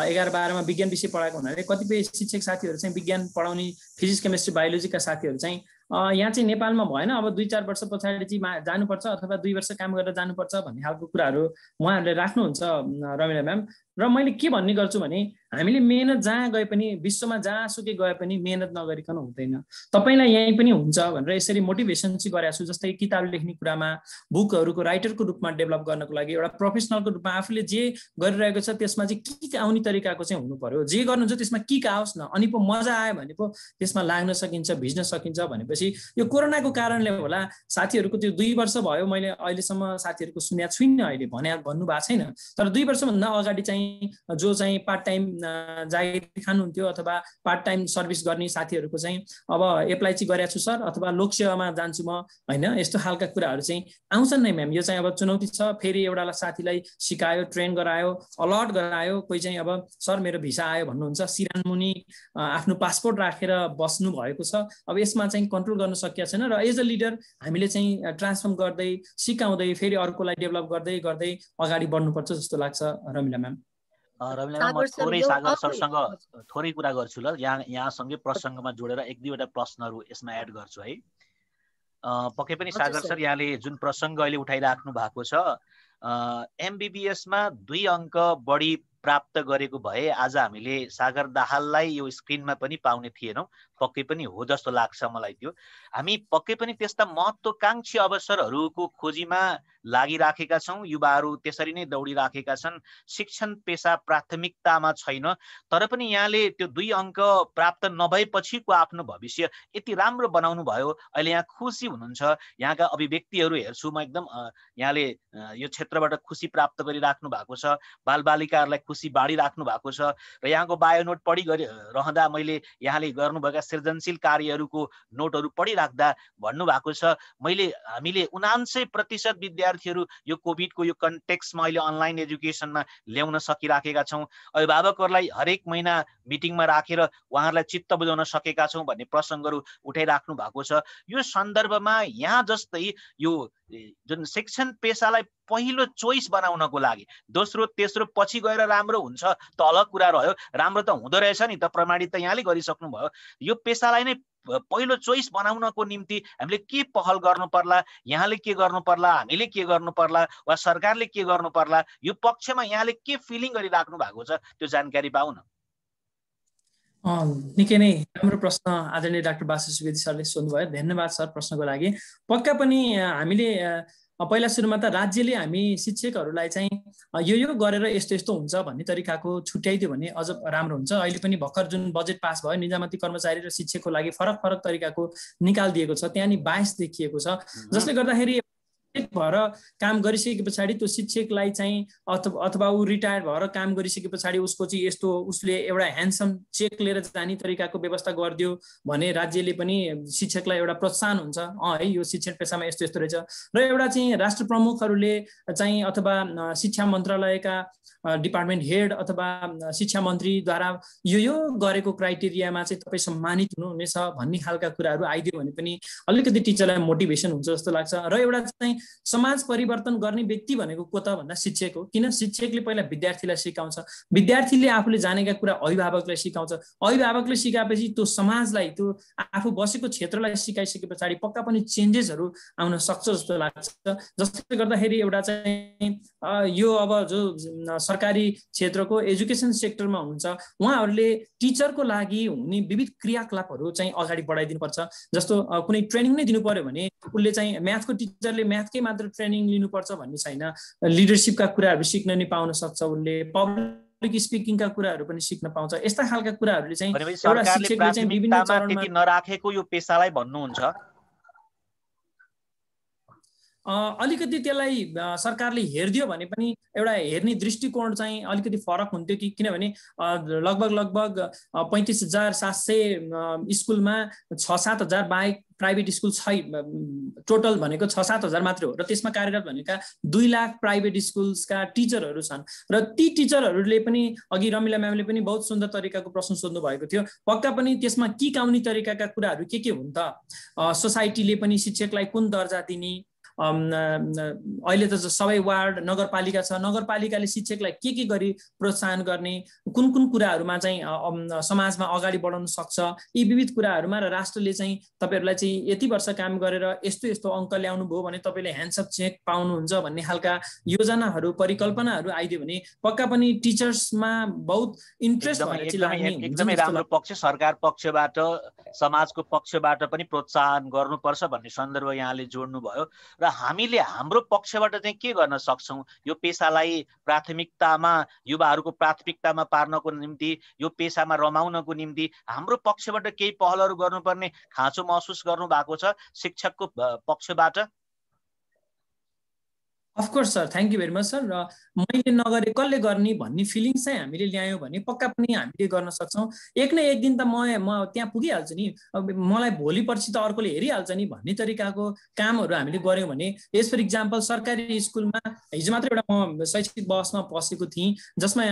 एघार बाह्रमा विज्ञान विषय पढाएको हुनाले कतिपय शिक्षक साथीहरू चाहिँ विज्ञान पढाउने फिजिक्स केमिस्ट्री बायोलोजीका साथीहरू चाहिँ यहाँ चाहिँ नेपालमा भएन अब दुई चार वर्ष पछाडि चाहिँ जानुपर्छ अथवा दुई वर्ष काम गरेर जानुपर्छ भन्ने खालको कुराहरू उहाँहरूले राख्नुहुन्छ रमिला म्याम। र मैले के भन्ने गर्छु भने हामीले मेहनत जहाँ गए पनि विश्वमा जहाँसुकै गए पनि मेहनत नगरिकन हुँदैन। तपाईँलाई यहीँ पनि हुन्छ भनेर यसरी मोटिभेसन चाहिँ गरेको छु जस्तै किताब लेख्ने कुरामा बुकहरूको राइटरको रूपमा डेभलप गर्नको लागि एउटा प्रोफेसनलको रूपमा आफूले जे गरिरहेको छ त्यसमा चाहिँ के आउने तरिकाको चाहिँ हुनु पर्यो। जे गर्नुहुन्छ त्यसमा के आओस् न अनि पो मजा आयो भने पो त्यसमा लाग्न सकिन्छ भिज्न सकिन्छ भनेपछि यो कोरोनाको कारणले होला साथीहरूको त्यो दुई वर्ष भयो मैले अहिलेसम्म साथीहरूको सुनेको छुइनँ अहिले भने भन्नुभएको छैन। तर दुई वर्षभन्दा अगाडि चाहिँ जो चाहिँ पार्ट टाइम जागिर खानुहुन्थ्यो अथवा पार्ट टाइम सर्भिस गर्ने साथीहरूको चाहिँ अब एप्लाई चाहिँ गरेको छु सर अथवा लोकसेवामा जान्छु म होइन? यस्तो खालका कुराहरू चाहिँ आउँछन् नै म्याम यो चाहिँ अब चुनौती छ। फेरि एउटा साथीलाई सिकायो ट्रेन गरायो अलर्ट गरायो। कोही चाहिँ अब सर मेरो भिसा आयो भन्नुहुन्छ। सिरान मुनि आफ्नो पासपोर्ट राखेर बस्नु भएको छ। अब यसमा चाहिँ कन्ट्रोल गर्न सकिएको छैन र एज अ लिडर हामीले चाहिँ ट्रान्सफर्म गर्दै सिकाउँदै फेरि अर्कोलाई डेभलप गर्दै गर्दै अगाडि बढ्नुपर्छ जस्तो लाग्छ रमिला म्याम रविना म थोरै सागर सरसँग थोरै कुरा गर्छु ल। यहाँ यहाँसँगै प्रसङ्गमा जोडेर एक दुईवटा प्रश्नहरू यसमा एड गर्छु है। पक्कै पनि सागर सर यहाँले जुन प्रसङ्ग अहिले उठाइराख्नु भएको छ एमबिबिएसमा दुई अङ्क बढी प्राप्त गरेको भए आज हामीले सागर दाहाललाई यो स्क्रिनमा पनि पाउने थिएनौँ। पक्कै पनि हो जस्तो लाग्छ मलाई त्यो। हामी पक्कै पनि त्यस्ता महत्त्वकाङ्क्षी अवसरहरूको खोजीमा लागिराखेका छौँ। युवाहरू त्यसरी नै दौडिराखेका छन्। शिक्षण पेसा प्राथमिकतामा छैन तर पनि यहाँले त्यो दुई अङ्क प्राप्त नभएपछिको आफ्नो भविष्य यति राम्रो बनाउनु भयो अहिले यहाँ खुसी हुनुहुन्छ। यहाँका अभिव्यक्तिहरू हेर्छु। म एकदम यहाँले यो क्षेत्रबाट खुसी प्राप्त गरिराख्नु भएको छ। बालबालिकाहरूलाई खुसी बाँडिराख्नु भएको छ। र यहाँको बायो नोट गरि रहँदा मैले यहाँले गर्नुभएका सृजनशील कार्यहरूको नोटहरू पढिराख्दा भन्नुभएको छ मैले हामीले उनान्सय प्रतिशत विद्यार्थी विद्यार्थीहरू यो कोभिडको यो कन्टेक्समा अहिले अनलाइन एजुकेसनमा ल्याउन सकिराखेका छौँ। अभिभावकहरूलाई हरेक महिना मिटिङमा राखेर उहाँहरूलाई चित्त बुझाउन सकेका छौँ भन्ने प्रसङ्गहरू उठाइराख्नु भएको छ। यो सन्दर्भमा यहाँ जस्तै यो जुन शिक्षण पेसालाई पहिलो चोइस बनाउनको लागि। दोस्रो तेस्रो पछि गएर राम्रो हुन्छ त अलग कुरा रह्यो राम्रो त हुँदो रहेछ नि त प्रमाणित त यहाँले गरिसक्नु भयो यो पेसालाई नै पहिलो चोइस बनाउनको निम्ति हामीले के पहल गर्नु पर्ला यहाँले के गर्नु पर्ला हामीले के गर्नु पर्ला वा सरकारले के गर्नु पर्ला यो पक्षमा यहाँले के फिलिङ गरिराख्नु भएको छ त्यो जानकारी पाउन। निकै नै राम्रो प्रश्न आदरणीय डाक्टर बासु सुवेदी सरले सोध्नुभयो। धन्यवाद सर प्रश्नको लागि। पक्का पनि हामीले पहिला सुरुमा त राज्यले हामी शिक्षकहरूलाई चाहिँ यो यो गरेर यस्तो यस्तो हुन्छ भन्ने तरिकाको छुट्याइदियो भने अझ राम्रो हुन्छ। अहिले पनि भर्खर जुन बजेट पास भयो निजामती कर्मचारी र शिक्षकको लागि फरक फरक तरिकाको निकालिदिएको छ त्यहाँ नि बायस देखिएको छ। जसले गर्दाखेरि भएर काम गरिसके पछाडि त्यो शिक्षकलाई चाहिँ अथवा अथवा ऊ रिटायर भएर काम गरिसके पछाडि उसको चाहिँ यस्तो उसले एउटा ह्यान्डसम चेक लिएर जाने तरिकाको व्यवस्था गरिदियो भने राज्यले पनि शिक्षकलाई एउटा प्रोत्साहन हुन्छ। अँ है यो शिक्षण पेसामा यस्तो यस्तो रहेछ। र एउटा चाहिँ राष्ट्र प्रमुखहरूले चाहिँ अथवा शिक्षा मन्त्रालयका डिपार्टमेन्ट हेड अथवा शिक्षा मन्त्रीद्वारा यो यो गरेको क्राइटेरियामा चाहिँ तपाईँ सम्मानित हुनुहुनेछ भन्ने खालका कुराहरू आइदियो भने पनि अलिकति टिचरलाई मोटिभेसन हुन्छ जस्तो लाग्छ। र एउटा चाहिँ समाज परिवर्तन गर्ने व्यक्ति भनेको को त भन्दा शिक्षक हो। किन? शिक्षकले पहिला विद्यार्थीलाई सिकाउँछ। विद्यार्थीले आफूले जानेका कुरा अभिभावकलाई सिकाउँछ। अभिभावकले सिकाएपछि त्यो समाजलाई त्यो आफू बसेको क्षेत्रलाई सिकाइसके पछाडि पक्का पनि चेन्जेसहरू आउन सक्छ जस्तो लाग्छ। जसले गर्दाखेरि एउटा चाहिँ यो अब जो सरकारी क्षेत्रको एजुकेसन सेक्टरमा हुनुहुन्छ उहाँहरूले टिचरको लागि हुने विविध क्रियाकलापहरू चाहिँ अगाडि बढाइदिनुपर्छ। जस्तो कुनै ट्रेनिङ नै दिनु पर्यो भने उसले चाहिँ म्याथको टिचरले म्याथकै मात्र ट्रेनिङ लिनुपर्छ भन्ने छैन। लिडरसिपका कुराहरू सिक्न नि पाउन सक्छ उसले पब्लिक स्पिकिङका कुराहरू पनि सिक्न पाउँछ। यस्ता खालका कुराहरूले चाहिँ एउटा शिक्षकले चाहिँ विभिन्न नराखेको यो पेसालाई भन्नुहुन्छ। अलिकति त्यसलाई सरकारले हेरिदियो भने पनि एउटा हेर्ने दृष्टिकोण चाहिँ अलिकति फरक हुन्थ्यो कि किनभने लगभग लगभग पैँतिस हजार सात सय स्कुलमा छ सात हजार बाहेक प्राइभेट स्कुल छै टोटल भनेको छ सात हजार मात्रै हो। र त्यसमा कार्यरत भनेका दुई लाख प्राइभेट स्कुल्सका टिचरहरू छन्। र ती टिचरहरूले पनि अघि रमिला म्यामले पनि बहुत सुन्दर तरिकाको प्रश्न सोध्नु भएको थियो पक्का पनि त्यसमा के काउने तरिकाका कुराहरू के के हुन् त? सोसाइटीले पनि शिक्षकलाई कुन दर्जा दिने? अहिले त सबै वार्ड नगरपालिका छ। नगरपालिकाले शिक्षकलाई के के गरी प्रोत्साहन गर्ने? कुन कुन कुराहरूमा चाहिँ समाजमा अगाडि बढाउन सक्छ? यी विविध कुराहरूमा र राष्ट्रले चाहिँ तपाईँहरूलाई चाहिँ यति वर्ष काम गरेर यस्तो यस्तो अङ्क ल्याउनु भयो भने तपाईँले ह्यान्डसप चेक पाउनुहुन्छ भन्ने खालका योजनाहरू परिकल्पनाहरू आइदियो भने पक्का पनि टिचर्समा बहुत इन्ट्रेस्ट एकदमै राम्रो पक्ष सरकार पक्षबाट समाजको पक्षबाट पनि प्रोत्साहन गर्नुपर्छ भन्ने सन्दर्भ यहाँले जोड्नु भयो र हामीले हाम्रो पक्षबाट चाहिँ के गर्न सक्छौँ? यो पेसालाई प्राथमिकतामा युवाहरूको प्राथमिकतामा पार्नको निम्ति यो पेसामा रमाउनको निम्ति हाम्रो पक्षबाट केही पहलहरू गर्नुपर्ने खाँचो महसुस गर्नु भएको छ। शिक्षकको पक्षबाट of course sir thank you very much sir र मैले नगरे कसले गर्ने भन्ने फिलिङ्स चाहिँ हामीले ल्यायौँ भने पक्का पनि हामीले गर्न सक्छौँ। एक न एक दिन त म म त्यहाँ पुगिहाल्छु नि। मलाई भोलि पर्सि त अर्कोले हेरिहाल्छ नि भन्ने तरिकाको कामहरू हामीले गऱ्यौँ भने यस फर इक्जाम्पल सरकारी स्कुलमा हिजो मात्र एउटा म शैक्षिक बसमा पसेको थिएँ जसमा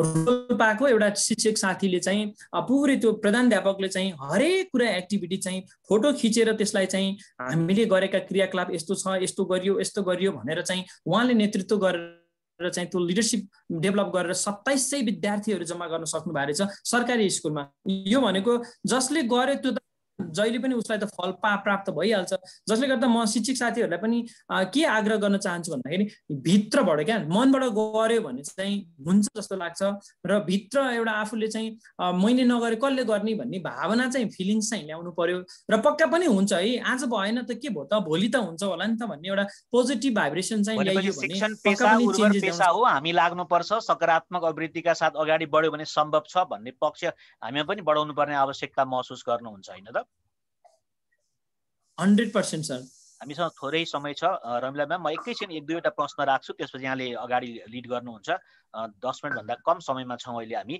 रोल्पाको एउटा शिक्षक साथीले चाहिँ पुरै त्यो प्रधानध्यापकले चाहिँ हरेक कुरा एक्टिभिटी चाहिँ फोटो खिचेर त्यसलाई चाहिँ हामीले गरेका क्रियाकलाप यस्तो छ यस्तो गरियो यस्तो गरियो भनेर चाहिँ उहाँले नेतृत्व गरेर चाहिँ त्यो लिडरसिप डेभलप गरेर सत्ताइस सय विद्यार्थीहरू जम्मा गर्न सक्नु भएको रहेछ सरकारी स्कुलमा। यो भनेको जसले गर्यो त्यो त जहिले पनि उसलाई त फल पा प्राप्त भइहाल्छ। जसले गर्दा म शिक्षक साथीहरूलाई पनि के आग्रह गर्न चाहन्छु भन्दाखेरि भित्रबाट क्या मनबाट गऱ्यो भने चाहिँ हुन्छ जस्तो लाग्छ र भित्र एउटा आफूले चाहिँ मैले नगरे कसले गर्ने भन्ने भावना चाहिँ फिलिङ्स चाहिँ ल्याउनु पर्यो र पक्का पनि हुन्छ है। आज भएन त के भयो त? भोलि त हुन्छ होला नि त भन्ने एउटा पोजिटिभ भाइब्रेसन चाहिँ ल्याइयो भने पेसा हो। हामी लाग्नुपर्छ सकारात्मक अभिवृद्धिका साथ अगाडि बढ्यो भने सम्भव छ भन्ने पक्ष हामीमा पनि बढाउनु पर्ने आवश्यकता महसुस गर्नुहुन्छ होइन त? Hundred percent sir. हामीसँग थोरै समय छ। रमिला म्याम म एकैछिन एक दुईवटा प्रश्न राख्छु त्यसपछि यहाँले अगाडि लिड गर्नुहुन्छ। दस मिनटभन्दा कम समयमा छौँ अहिले हामी।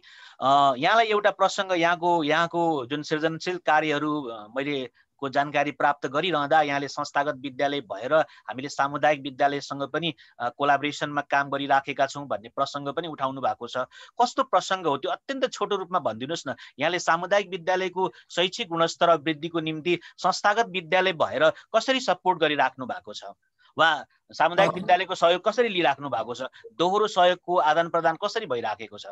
यहाँलाई एउटा प्रसङ्ग यहाँको यहाँको जुन सृजनशील कार्यहरू मैले को जानकारी प्राप्त गरिरहँदा यहाँले संस्थागत विद्यालय भएर हामीले सामुदायिक विद्यालयसँग पनि कोलाब्रेसनमा काम गरिराखेका छौँ भन्ने प्रसङ्ग पनि उठाउनु भएको छ। कस्तो प्रसङ्ग हो त्यो अत्यन्त छोटो रूपमा भनिदिनुहोस् न। यहाँले सामुदायिक विद्यालयको शैक्षिक गुणस्तर वृद्धिको निम्ति संस्थागत विद्यालय भएर कसरी सपोर्ट गरिराख्नु भएको छ? वा सामुदायिक विद्यालयको सहयोग कसरी लिइराख्नु भएको छ? दोहोरो सहयोगको आदान प्रदान कसरी भइराखेको छ?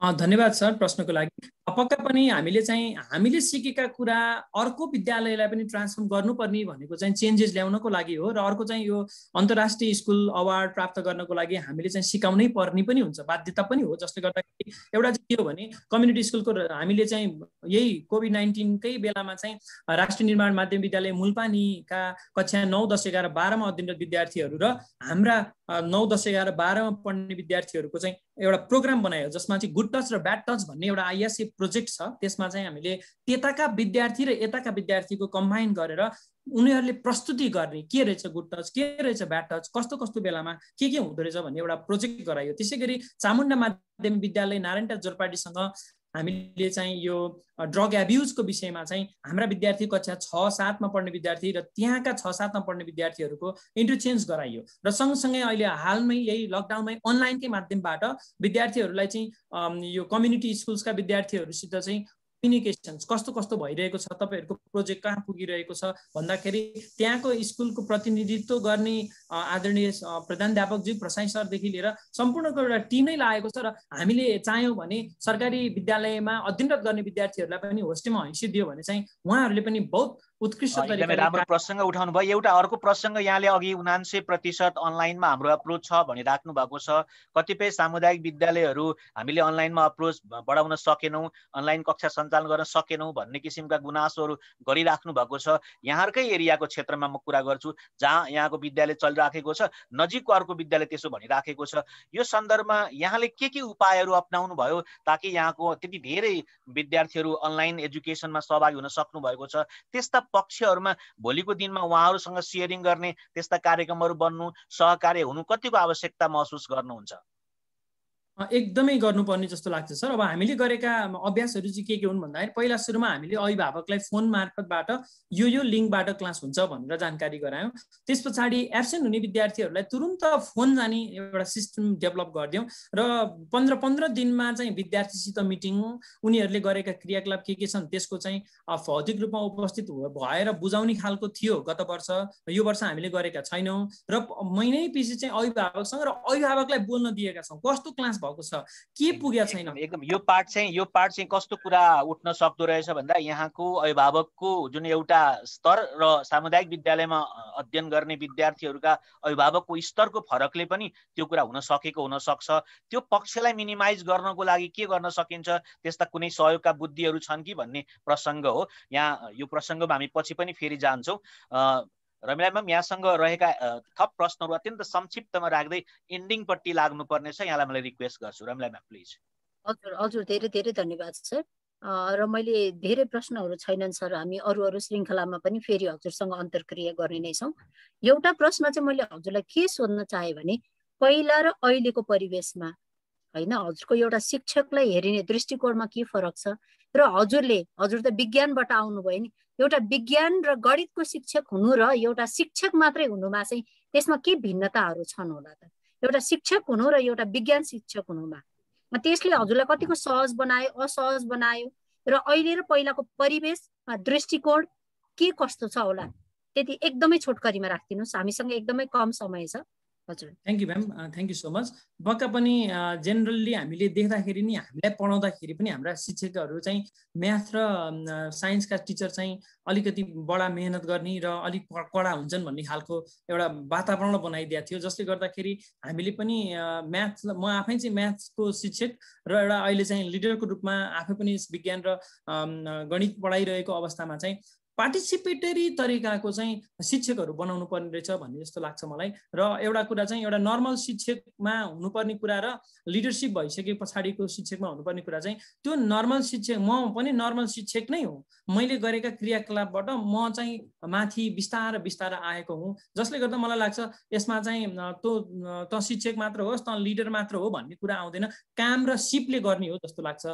धन्यवाद सर प्रश्नको लागि। पक्का पनि हामीले चाहिँ हामीले सिकेका कुरा अर्को विद्यालयलाई पनि ट्रान्सफर्म गर्नुपर्ने भनेको चाहिँ चेन्जेस ल्याउनको लागि हो र अर्को चाहिँ यो अन्तर्राष्ट्रिय स्कुल अवार्ड प्राप्त गर्नको लागि हामीले चाहिँ सिकाउनै पर्ने पनि हुन्छ बाध्यता पनि हो। जसले गर्दाखेरि एउटा चाहिँ के हो भने कम्युनिटी स्कुलको हामीले चाहिँ यही कोभिड नाइन्टिनकै बेलामा चाहिँ राष्ट्रिय निर्माण माध्यमिक विद्यालय मुलपानीका कक्षा नौ दस एघार बाह्रमा अध्ययनरत विद्यार्थीहरू र हाम्रा नौ दस एघार बाह्रमा पढ्ने विद्यार्थीहरूको चाहिँ एउटा प्रोग्राम बनायो जसमा चाहिँ गुड टच र ब्याड टच भन्ने एउटा आइएसए प्रोजेक्ट छ। त्यसमा चाहिँ हामीले त्यताका विद्यार्थी र यताका विद्यार्थीको कम्बाइन गरेर उनीहरूले प्रस्तुति गर्ने के रहेछ गुड टच के रहेछ ब्याड टच कस्तो कस्तो बेलामा के के हुँदो रहेछ भन्ने एउटा प्रोजेक्ट गरायो। त्यसै गरी चामुण्डा माध्यमिक विद्यालय नारायणटा जोरपाटीसँग हामीले चाहिँ यो ड्रग एब्युजको विषयमा चाहिँ हाम्रा विद्यार्थी कक्षा छ सातमा पढ्ने विद्यार्थी र त्यहाँका छ सातमा पढ्ने विद्यार्थीहरूको इन्टरचेन्ज गराइयो। र सँगसँगै अहिले हालमै यही लकडाउनमै अनलाइनकै माध्यमबाट विद्यार्थीहरूलाई चाहिँ यो कम्युनिटी स्कुल्सका विद्यार्थीहरूसित चाहिँ कम्युनिकेसन्स कस्तो कस्तो भइरहेको छ तपाईँहरूको प्रोजेक्ट कहाँ पुगिरहेको छ भन्दाखेरि त्यहाँको स्कुलको प्रतिनिधित्व गर्ने आदरणीय प्रधानध्यापकज्यू प्रसाई सरदेखि लिएर सम्पूर्णको एउटा टिमै लागेको छ र हामीले चाह्यौँ भने सरकारी विद्यालयमा अध्ययनरत गर्ने विद्यार्थीहरूलाई पनि होस्टेलमा हैसियत दियो भने चाहिँ उहाँहरूले पनि बहुत उत्कृष्ट राम्रो प्रसङ्ग उठाउनु भयो। एउटा अर्को प्रसङ्ग यहाँले अघि उनान्से प्रतिशत अनलाइनमा हाम्रो अप्रोच छ भनिराख्नु भएको छ। कतिपय सामुदायिक विद्यालयहरू हामीले अनलाइनमा अप्रोच बढाउन सकेनौँ। अनलाइन कक्षा सञ्चालन गर्न सकेनौँ भन्ने किसिमका गुनासोहरू गरिराख्नु भएको छ। यहाँहरूकै एरियाको क्षेत्रमा म कुरा गर्छु जहाँ यहाँको विद्यालय चलिराखेको छ नजिकको अर्को विद्यालय त्यसो भनिराखेको छ। यो सन्दर्भमा यहाँले के के उपायहरू अप्नाउनु भयो ताकि यहाँको त्यति धेरै विद्यार्थीहरू अनलाइन एजुकेसनमा सहभागी हुन सक्नु भएको छ? त्यस्ता पक्षहरूमा भोलिको दिनमा उहाँहरूसँग सेयरिङ गर्ने त्यस्ता कार्यक्रमहरू बन्नु सहकार्य हुनु कतिको आवश्यकता महसुस गर्नुहुन्छ? एकदमै गर्नुपर्ने जस्तो लाग्छ सर। अब हामीले गरेका अभ्यासहरू चाहिँ के के हुन् भन्दाखेरि पहिला सुरुमा हामीले अभिभावकलाई फोन मार्फतबाट यो यो लिङ्कबाट क्लास हुन्छ भनेर जानकारी गरायौँ। त्यस पछाडि एब्सेन्ट हुने विद्यार्थीहरूलाई तुरुन्त फोन जाने एउटा सिस्टम डेभलप गरिदियौँ र पन्ध्र पन्ध्र दिनमा चाहिँ विद्यार्थीसित मिटिङ उनीहरूले गरेका क्रियाकलाप के के छन् त्यसको चाहिँ भौतिक रूपमा उपस्थित भएर बुझाउने खालको थियो गत वर्ष यो वर्ष हामीले गरेका छैनौँ र महिनै पछि चाहिँ अभिभावकसँग र अभिभावकलाई बोल्न दिएका छौँ। कस्तो क्लास भएको छ। के पुगेको छैन? एकदम यो पार्ट चाहिँ यो पार्ट चाहिँ कस्तो कुरा उठ्न सक्दो रहेछ भन्दा यहाँको अभिभावकको जुन एउटा स्तर र सामुदायिक विद्यालयमा अध्ययन गर्ने विद्यार्थीहरूका अभिभावकको स्तरको फरकले पनि त्यो कुरा हुन सकेको हुन सक्छ। त्यो पक्षलाई मिनिमाइज गर्नको लागि के गर्न सकिन्छ? त्यस्ता कुनै सहयोगका बुद्धिहरू छन् कि भन्ने प्रसङ्ग हो। यहाँ यो प्रसङ्गमा हामी पछि पनि फेरि जान्छौँ। रमिला म्याम यहाँसँग रहेका थप प्रश्नहरू अत्यन्त संक्षिप्तमा राख्दै इन्डिङपट्टि लाग्नुपर्ने छ यहाँलाई मैले रिक्वेस्ट गर्छु। रमिला म्याम प्लिज हजुर हजुर। धेरै धेरै धन्यवाद सर। र मैले धेरै प्रश्नहरू छैनन् सर। हामी अरू अरू श्रृङ्खलामा पनि फेरि हजुरसँग अन्तर्क्रिया गर्ने नै छौँ। एउटा प्रश्न चाहिँ मैले हजुरलाई के सोध्न चाहेँ भने पहिला र अहिलेको परिवेशमा होइन हजुरको एउटा शिक्षकलाई हेरिने दृष्टिकोणमा के फरक छ? र हजुरले हजुर त विज्ञानबाट आउनुभयो नि एउटा विज्ञान र गणितको शिक्षक हुनु र एउटा शिक्षक मात्रै हुनुमा चाहिँ त्यसमा के भिन्नताहरू छन् होला त? एउटा शिक्षक हुनु र एउटा विज्ञान शिक्षक हुनुमा। त्यसले हजुरलाई कतिको सहज बनायो असहज बनायो? र अहिले र पहिलाको परिवेश दृष्टिकोण के कस्तो छ होला? त्यति एकदमै छोटकरीमा राखिदिनुहोस्। हामीसँग एकदमै कम समय छ। हजुर। Thank you ma'am thank you so much पक्का पनि जेनरल्ली हामीले देख्दाखेरि नि हामीलाई पढाउँदाखेरि पनि हाम्रा शिक्षकहरू चाहिँ म्याथ र साइन्सका टिचर चाहिँ अलिकति बडा मेहनत गर्ने र अलिक कडा हुन्छन् भन्ने खालको एउटा वातावरण बनाइदिएको थियो। जसले गर्दाखेरि हामीले पनि म्याथ म आफै चाहिँ म्याथको शिक्षक र एउटा अहिले चाहिँ लिडरको रूपमा आफै पनि विज्ञान र गणित पढाइरहेको अवस्थामा चाहिँ पार्टिसिपेटरी तरिकाको चाहिँ शिक्षकहरू बनाउनु पर्ने रहेछ भन्ने जस्तो लाग्छ मलाई। र एउटा कुरा चाहिँ एउटा नर्मल शिक्षकमा हुनुपर्ने कुरा र लिडरसिप भइसके पछाडिको शिक्षकमा हुनुपर्ने कुरा चाहिँ त्यो नर्मल शिक्षक म पनि नर्मल शिक्षक नै हो। मैले गरेका क्रियाकलापबाट म चाहिँ माथि बिस्तार बिस्तार आएको हुँ जसले गर्दा मलाई लाग्छ यसमा चाहिँ त्यो त शिक्षक मात्र होस् त लिडर मात्र हो भन्ने कुरा आउँदैन। काम र सिपले गर्ने हो जस्तो लाग्छ।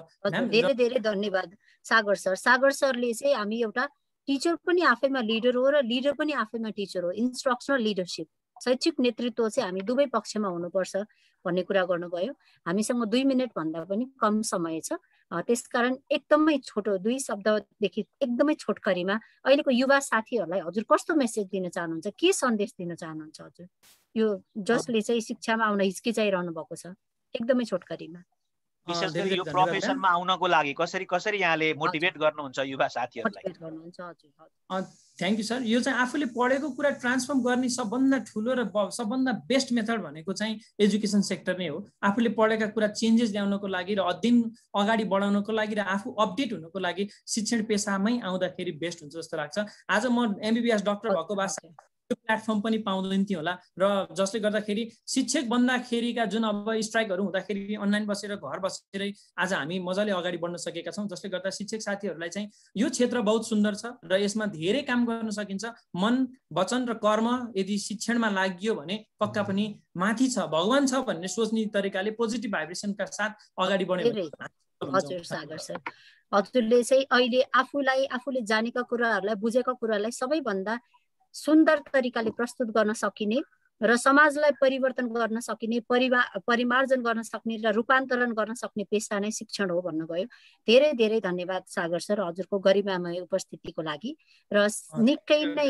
धेरै धेरै धन्यवाद सागर सर। सागर सरले चाहिँ हामी एउटा टिचर पनि आफैमा लिडर हो र लिडर पनि आफैमा टिचर हो। इन्स्ट्रक्सनल लिडरसिप शैक्षिक नेतृत्व चाहिँ हामी दुवै पक्षमा हुनुपर्छ भन्ने कुरा गर्नुभयो। हामीसँग दुई मिनट भन्दा पनि कम समय छ। त्यसकारण एकदमै छोटो दुई शब्ददेखि एकदमै छोटकरीमा अहिलेको युवा साथीहरूलाई हजुर कस्तो मेसेज दिन चाहनुहुन्छ? के सन्देश दिन चाहनुहुन्छ हजुर? यो जसले चाहिँ शिक्षामा आउन हिचकिचाइरहनु भएको छ एकदमै छोटकरीमा। विशेष गरी यो प्रोफेसनमा आउनको लागि कसरी कसरी यहाँले मोटिभेट गर्नुहुन्छ युवा साथीहरूलाई? Thank you sir. यो चाहिँ आफूले पढेको कुरा ट्रान्सफर्म गर्ने सबभन्दा ठुलो र सबभन्दा बेस्ट मेथड भनेको चाहिँ एजुकेसन सेक्टर नै हो। आफूले पढेका कुरा चेन्जेस ल्याउनको लागि र अध्ययन अगाडि बढाउनको लागि र आफू अपडेट हुनको लागि शिक्षण पेसामै आउँदाखेरि बेस्ट हुन्छ जस्तो लाग्छ। आज म एमबिबिएस डक्टर भएको त्यो प्लेटफर्म पनि पाउँदैन थियो होला। र जसले गर्दाखेरि शिक्षक बन्दाखेरिका जुन अब स्ट्राइकहरू हुँदाखेरि अनलाइन बसेर घर बसेरै आज हामी मजाले अगाडि बढ्न सकेका छौँ जसले गर्दा शिक्षक साथीहरूलाई चाहिँ यो क्षेत्र बहुत सुन्दर छ र यसमा धेरै काम गर्न सकिन्छ। मन वचन र कर्म यदि शिक्षणमा लागियो भने पक्का पनि माथि छ भगवान् छ भन्ने सोच्ने तरिकाले पोजिटिभ भाइब्रेसनका साथ अगाडि बढ्यो हजुर सागर सर। हजुरले चाहिँ अहिले आफूलाई आफूले जानेका कुराहरूलाई बुझेका कुरालाई सबैभन्दा सुन्दर तरिकाले प्रस्तुत गर्न सकिने र समाजलाई परिवर्तन गर्न सकिने परिवार परिमार्जन गर्न सक्ने र रूपान्तरण गर्न सक्ने पेसा नै शिक्षण हो भन्नुभयो धेरै धेरै धन्यवाद सागर सर हजुरको गरिमामय उपस्थितिको लागि र निकै नै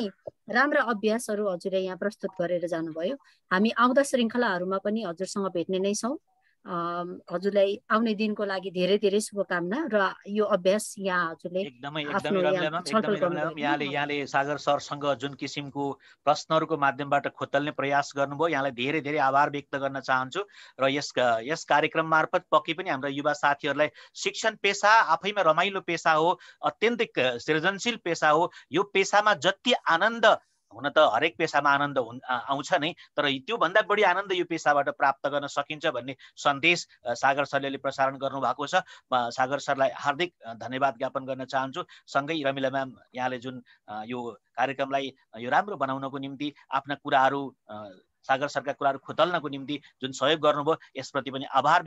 राम्रा अभ्यासहरू हजुरले यहाँ प्रस्तुत गरेर जानुभयो। हामी आउँदा श्रृङ्खलाहरूमा पनि हजुरसँग भेट्ने नै छौँ। हजुरलाई आउने दिनको लागि धेरै धेरै शुभकामना र यो अभ्यास यहाँ हजुरले एकदमै एकदमै यहाँले यहाँले सागर सरसँग जुन किसिमको प्रश्नहरूको माध्यमबाट खोतल्ने प्रयास गर्नुभयो यहाँलाई धेरै धेरै आभार व्यक्त गर्न चाहन्छु र यस यस कार्यक्रम मार्फत पक्कै पनि हाम्रो युवा साथीहरूलाई शिक्षण पेसा आफैमा रमाइलो पेसा हो अत्यन्तै सृजनशील पेसा हो। यो पेसामा जति आनन्द हुन त हरेक पेसामा आनन्द हुन् आउँछ नै तर त्योभन्दा बढी आनन्द यो पेसाबाट प्राप्त गर्न सकिन्छ भन्ने सन्देश सागर सरले प्रसारण गर्नुभएको छ। सागर सरलाई हार्दिक धन्यवाद ज्ञापन गर्न चाहन्छु। सँगै रमिला म्याम यहाँले जुन यो कार्यक्रमलाई यो राम्रो बनाउनको निम्ति आफ्ना कुराहरू सागर सरका कुराहरू खोतल्नको निम्ति जुन सहयोग गर्नुभयो यसप्रति पनि आभार